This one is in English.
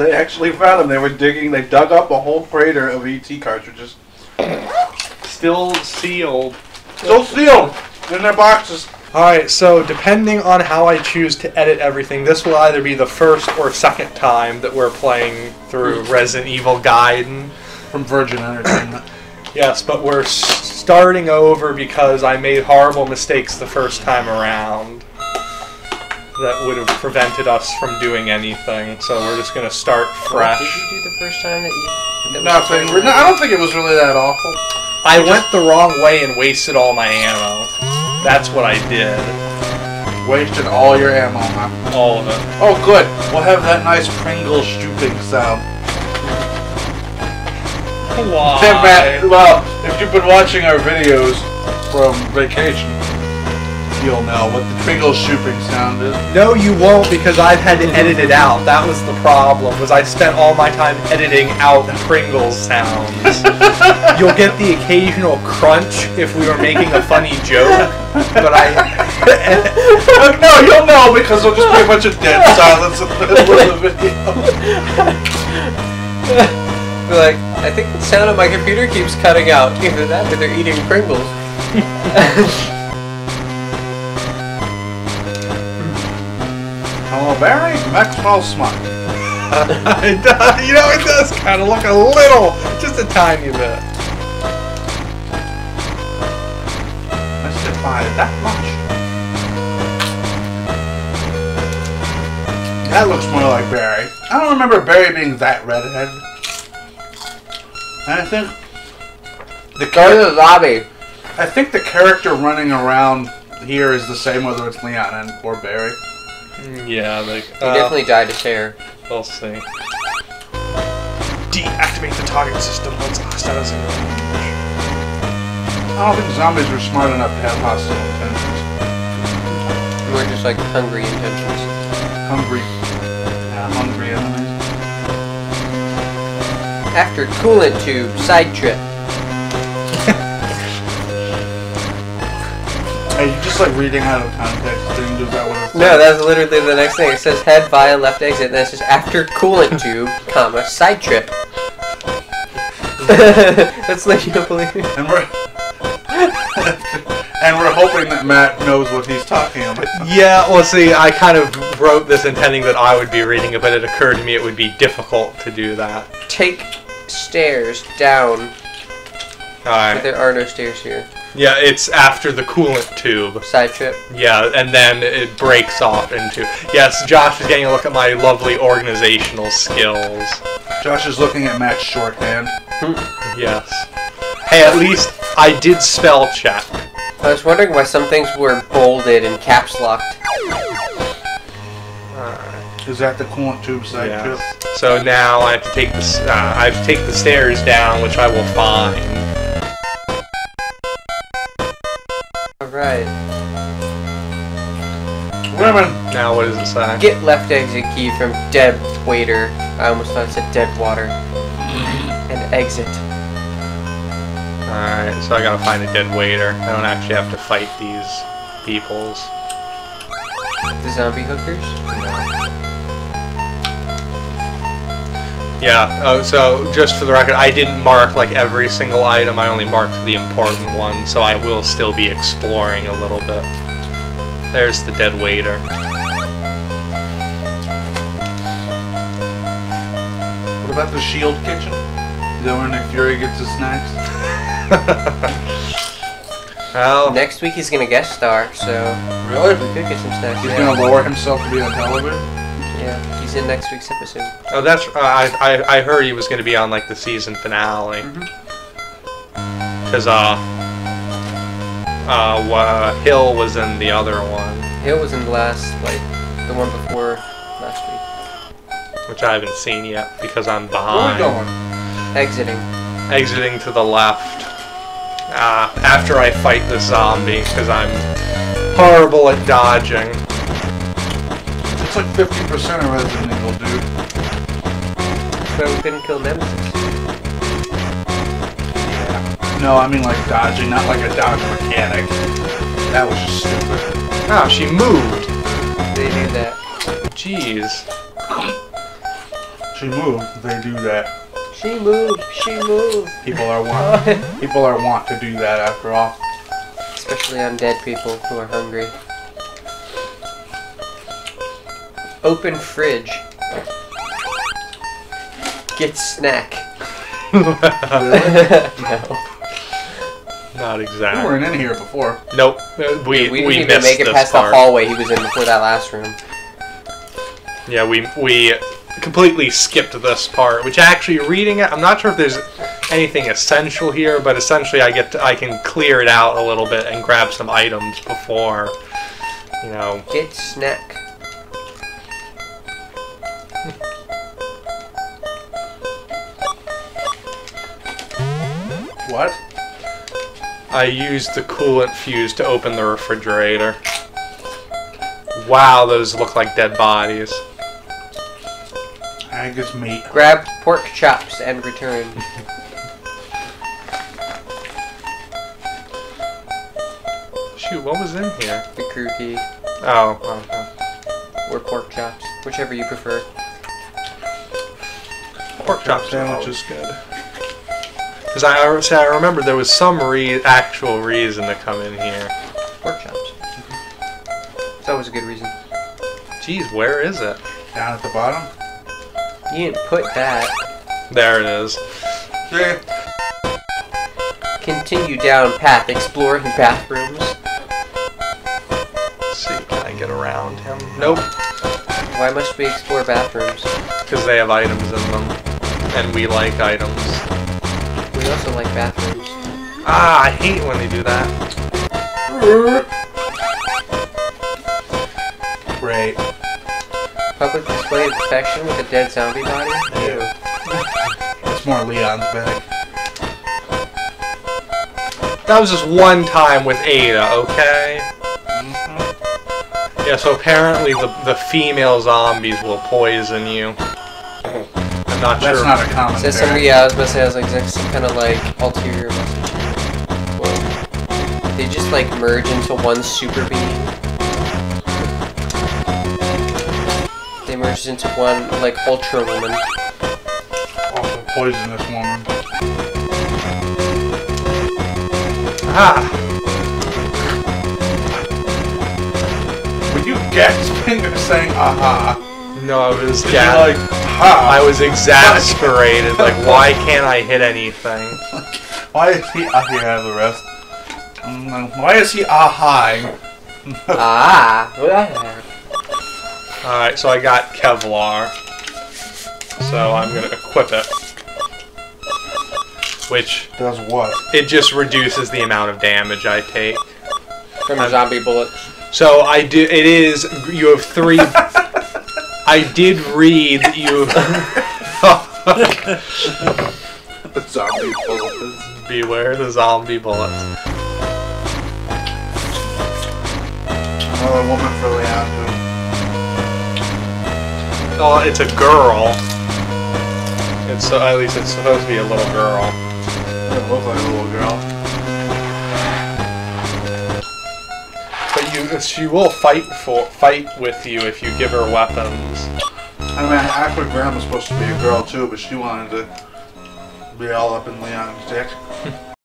They actually found them. They were digging. They dug up a whole crater of ET cartridges, Still sealed. still sealed in their boxes. Alright, so depending on how I choose to edit everything, this will either be the first or second time that we're playing through hmm. Resident Evil Gaiden. From Virgin Entertainment. Yes, but we're starting over because I made horrible mistakes the first time around that would have prevented us from doing anything. So we're just gonna start What fresh. did you do the first time that you? That was Nothing. terrible? I don't think it was really that awful. I went the wrong way and wasted all my ammo. That's what I did. Wasted all your ammo, huh? All of it. Oh, good. We'll have that nice Pringle stooping sound. Why? Hey, Matt, well, if you've been watching our videos from vacation, you'll know what the Pringle stooping sound is. No, you won't because I've had to edit it out. That was the problem. Was I spent all my time editing out Pringles sounds. You'll get the occasional crunch if we were making a funny joke, but I. no, you'll know because there'll just be a bunch of dead silence in the middle of the video. Be like, I think the sound of my computer keeps cutting out. Either that or they're eating Pringles. Hello, Barry. Maxwell Smart. it does, you know, it does kind of look a little, just a tiny bit. Mystify that much. That looks more like Barry. I don't remember Barry being that redheaded. And I think the Go to char- the lobby. I think the character running around here is the same whether it's Leon and or Barry. Yeah, like. He uh, definitely died his hair. We'll see. Deactivate the target system once hostile is in range. I don't think zombies are smart enough to have hostile intentions. More just like hungry intentions. Hungry. Yeah, hungry enemies. After coolant tube, side trip. Hey, you just like reading out of context thing, is that what it's No, that's literally the next thing. It says head via left exit, and then it says after coolant tube, comma, side trip. that's like you don't believe it. And we're and we're hoping that Matt knows what he's talking about. Yeah, well, see, I kind of wrote this intending that I would be reading it, but it occurred to me it would be difficult to do that. Take stairs down. But there are no stairs here. Yeah, it's after the coolant tube. Side trip. Yeah, and then it breaks off into. Yes, Josh is getting a look at my lovely organizational skills. Josh is looking at Matt's shorthand. Yes. Hey, at least I did spell check. I was wondering why some things were bolded and caps locked. Is that the coolant tube side Yes. trip? So now I have to take the uh, I have to take the stairs down, which I will find. Alright. Women. Now what does it say? Get left exit key from dead waiter. I almost thought it said dead water. And exit. Alright, so I gotta find a dead waiter. I don't actually have to fight these peoples. The zombie hookers? Yeah, oh, so just for the record, I didn't mark like every single item, I only marked the important ones, so I will still be exploring a little bit. There's the dead waiter. What about the shield kitchen? Is that where Nick Fury gets his snacks? Well, Next week he's gonna guest star, so Really? we could get some snacks. He's yeah. gonna lower himself to be on television? Yeah, he's in next week's episode. oh, that's uh, I, I I heard he was gonna be on like the season finale. Cause uh, uh, wa- Hill was in the other one, Hill was in the last, like, the one before last week. which I haven't seen yet because I'm behind. Where are we going? Exiting. Exiting to the left. Uh, after I fight the zombie, because I'm horrible at dodging. It's like 50% of Resident Evil, dude. So we couldn't kill Nemesis. No, I mean like dodging, not like a dodge mechanic. That was just stupid. Oh, she moved. They do that. Jeez. She moved. They do that. She moved. She moved. People are want. people are want to do that after all. Especially undead people who are hungry. Open fridge. Get snack. no. Not exactly. We weren't in here before. Nope. We We we, didn't even missed make it past part. the hallway he was in before that last room. Yeah, we we completely skipped this part. Which actually, reading it, I'm not sure if there's anything essential here, but essentially, I get to, I can clear it out a little bit and grab some items before, you know. Get snack. What? I used the coolant fuse to open the refrigerator. Wow, those look like dead bodies. Angus meat. Grab pork chops and return. Shoot, what was in here? The crew key Oh, okay. or pork chops, whichever you prefer. pork chop sandwiches. sandwich is good. Because I, I say I remember there was some re- actual reason to come in here. Pork chops. It's always a good reason. Jeez, where is it? Down at the bottom. You didn't put that. There it is. Yeah. Continue down path, exploring bathrooms. Let's see, can I get around him? Nope, Why must we explore bathrooms? because they have items in them, and we like items. We also like bathrooms. Ah, I hate when they do that. Great. Public display of affection with a dead zombie body? Ew. It's more Leon's bag. That was just one time with Ada, okay? Yeah, so apparently the, the female zombies will poison you. I'm not That's sure. not a common Says somebody, yeah, I was about to say, I was like, is that some kind of like ulterior message? Well, they just like merge into one super being. They merged into one like ultra woman. Also poisonous woman. Ah, Were you gasping or saying aha? No, I was Did like ha? I was exasperated. Like, why can't I hit anything? Why is he? Ah, here, I have the rest. Mm, Why is he aha? Ah! Alright, so I got Kevlar. So I'm gonna equip it. Which, Does what? it just reduces the amount of damage I take. From the zombie bullets. So I do. It is. You have three. I did read that you. Zombie bullets. Beware the zombie bullets. Another woman for Leon too. Oh, it's a girl. It's uh, at least it's supposed to be a little girl. It looks like a little girl. She will fight for fight with you if you give her weapons. I mean, Ashley Graham was supposed to be a girl too, but she wanted to be all up in Leon's dick.